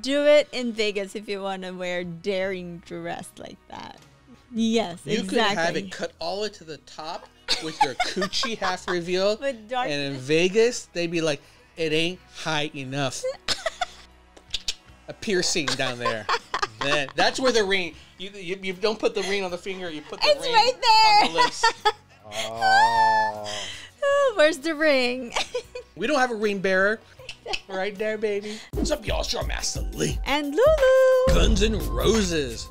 Do it in Vegas if you want to wear daring dress like that. Yes, You exactly. could have it cut all the way to the top with your coochie half revealed. With dark- and in Vegas, they'd be like, it ain't high enough. A piercing down there. then that's where the ring. You, you, you don't put the ring on the finger. You put the It's ring right on the there. lips. Oh. Oh, Where's the ring? We don't have a ring bearer. Right there, baby. What's up, y'all? It's your Master Lee. and Lulu. Guns N' Roses.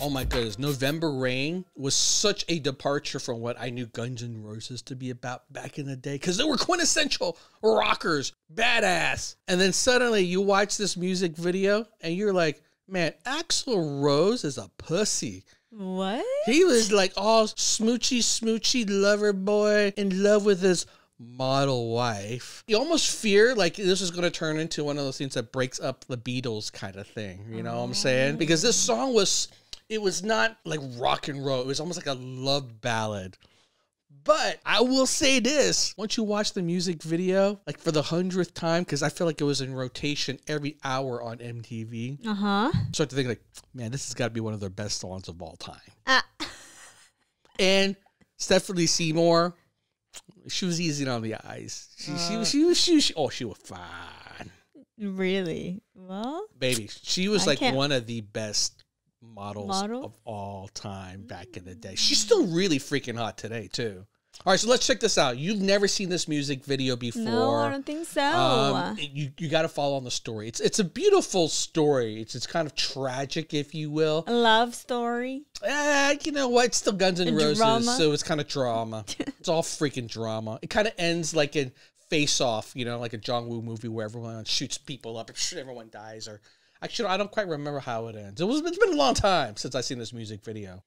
Oh my goodness, November Rain was such a departure from what I knew Guns N' Roses to be about back in the day because they were quintessential rockers, badass. And then suddenly you watch this music video and you're like, man, Axl Rose is a pussy. What? He was like all smoochy, smoochy lover boy in love with his model wife. You almost fear like this is going to turn into one of those things that breaks up the Beatles kind of thing. You know what I'm saying? Because this song was, it was not like rock and roll. It was almost like a love ballad. But I will say this: once you watch the music video, like for the hundredth time, because I feel like it was in rotation every hour on MTV, Uh huh. start to think like, man, this has got to be one of their best songs of all time. Ah. And Stephanie Seymour, she was easy on the eyes. She, she, Uh. was- she, was- she, was- she, oh, she was fine, Really? Well, baby. She was I like can't- one of the best models Model? of all time back in the day. She's still really freaking hot today too. All right, so let's check this out. You've never seen this music video before. no, I don't think so. Um, you you got to follow on the story. It's it's a beautiful story. It's it's kind of tragic, if you will. a love story. Eh, you know what? It's still Guns N' Roses, drama? so it's kind of drama. it's all freaking drama. It kind of ends like in Face Off, you know, like a John Woo movie where everyone shoots people up, and everyone dies. Or actually, I don't quite remember how it ends. It was it's been a long time since I've seen this music video.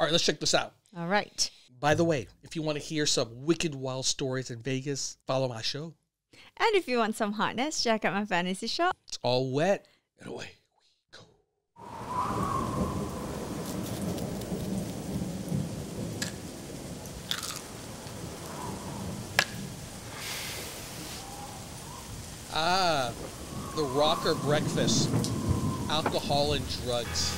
All right, let's check this out. All right. By the way, if you want to hear some wicked wild stories in Vegas, follow my show. And if you want some hotness, check out my fantasy shop. It's all wet. And away we go. Ah, the rocker breakfast. Alcohol and drugs.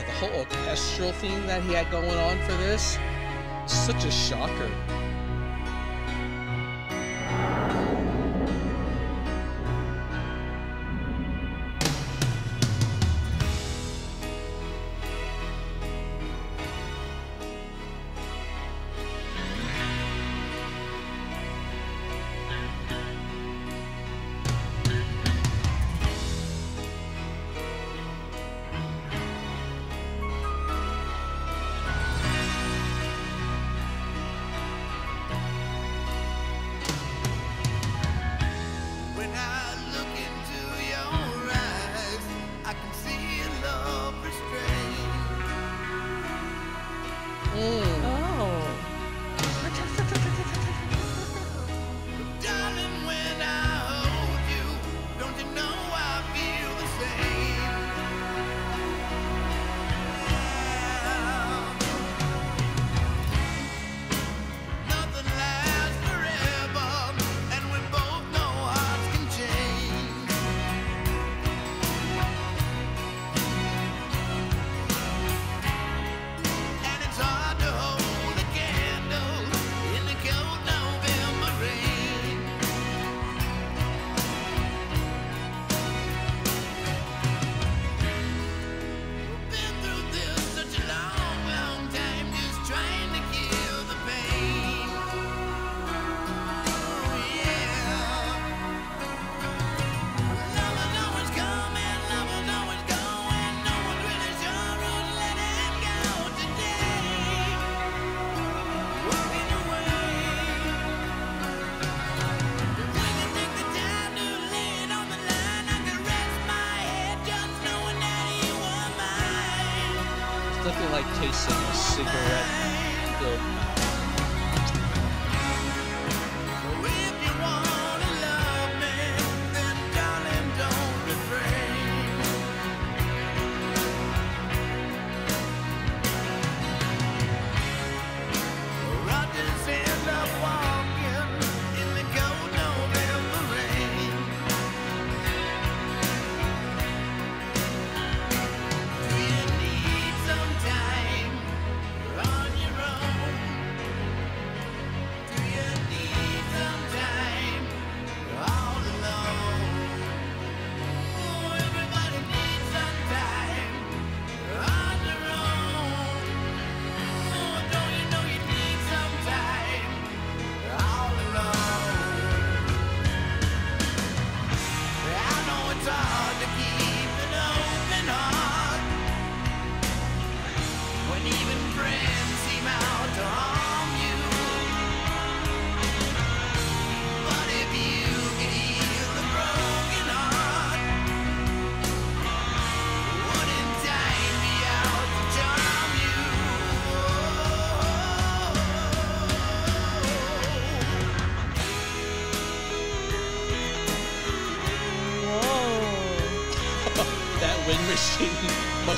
Yeah, the whole orchestral theme that he had going on for this, such a shocker. Nothing like tasting a cigarette filled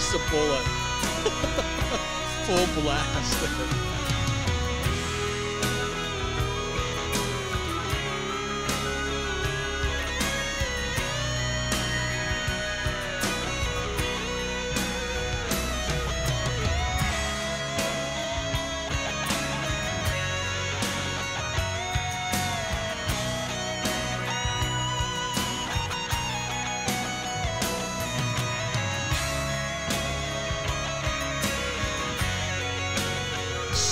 just a bullet. Full blast.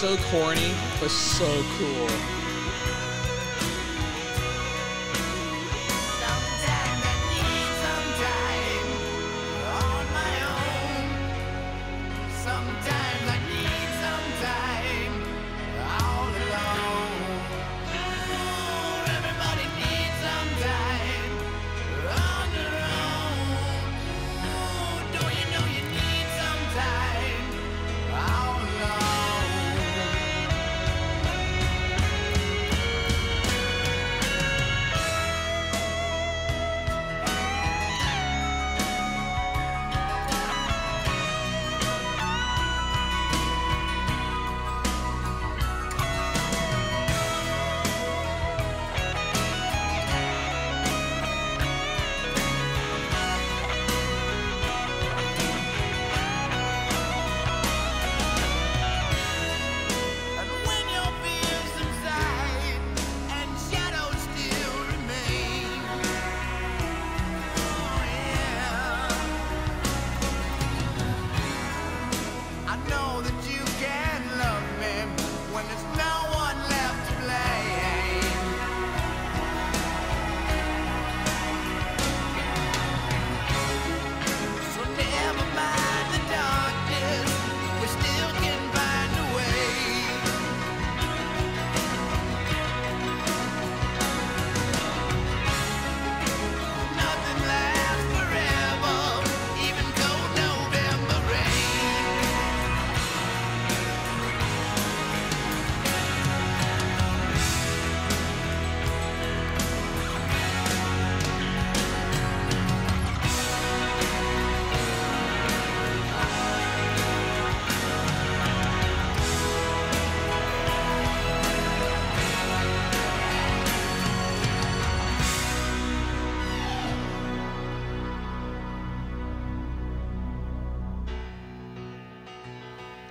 so corny, but so cool.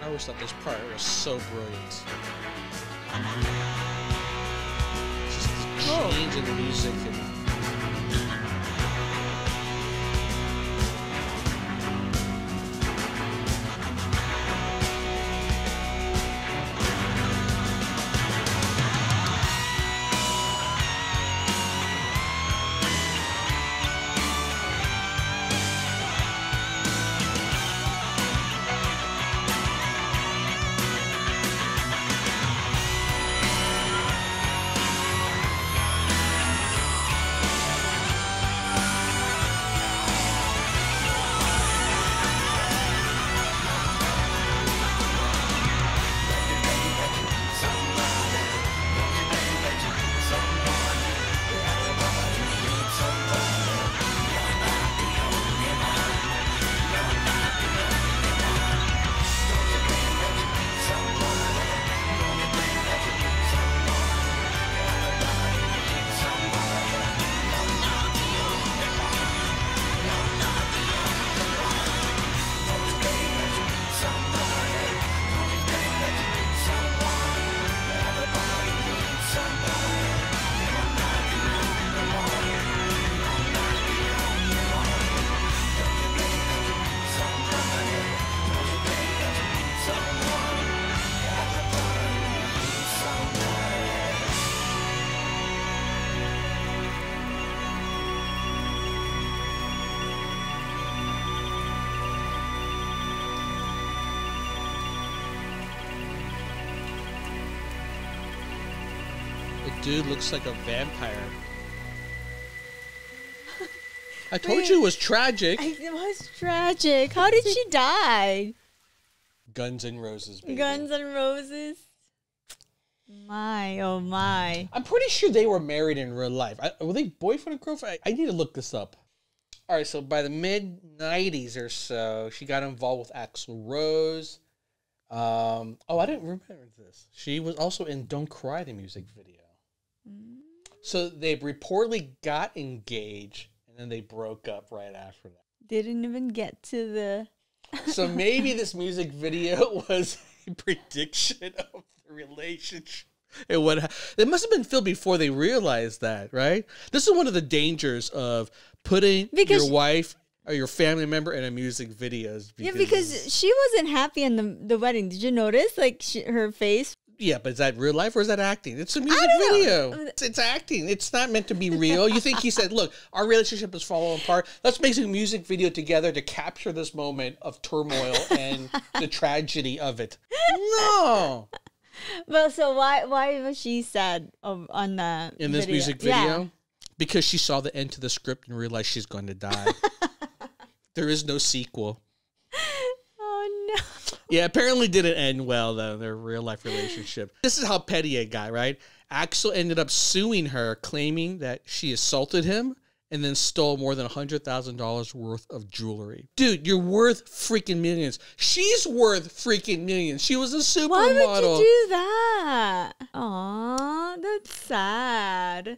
always thought this part was so brilliant. Just the change in the music and dude looks like a vampire. I told you it was tragic. It was tragic. How did she die? Guns and Roses. Baby. Guns and Roses. My oh my. I'm pretty sure they were married in real life. I, were they boyfriend and girlfriend? I, I need to look this up. All right, so by the mid '90s or so, she got involved with Axl Rose. Um, oh, I didn't remember this. She was also in "Don't Cry" the music video. So they reportedly got engaged, and then they broke up right after that. Didn't even get to the So maybe this music video was a prediction of the relationship. It would. It must have been filmed before they realized that, right? This is one of the dangers of putting Because- your wife or your family member in a music videos. Yeah, because she wasn't happy in the the wedding. Did you notice? Like she, her face. Yeah, but is that real life or is that acting? It's a music video. Uh, it's, it's acting. It's not meant to be real. You think he said, "Look, our relationship is falling apart. Let's make a music video together to capture this moment of turmoil and the tragedy of it." No. Well, so why why was she sad on the in this video? music Yeah. video because she saw the end to the script and realized she's going to die. there is no sequel. Yeah, apparently didn't end well though their real life relationship. This is how petty it got, right? Axl ended up suing her, claiming that she assaulted him and then stole more than hundred thousand dollars worth of jewelry. Dude, you're worth freaking millions. She's worth freaking millions. She was a supermodel. Why would you do that? Aw, that's sad.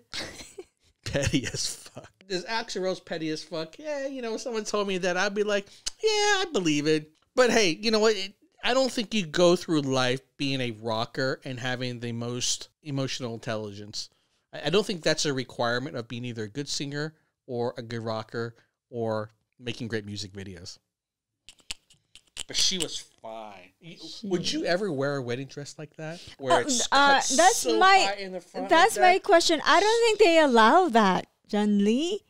petty as fuck. Is Axl Rose petty as fuck? Yeah, you know, if someone told me that, I'd be like, yeah, I believe it. But hey, you know what? It, I don't think you go through life being a rocker and having the most emotional intelligence. I, I don't think that's a requirement of being either a good singer or a good rocker or making great music videos. But she was fine. You- Would you ever wear a wedding dress like that, where Uh, it's uh, that's so my- high in the front? like That's that? my question. I don't think they allow that, John Lee.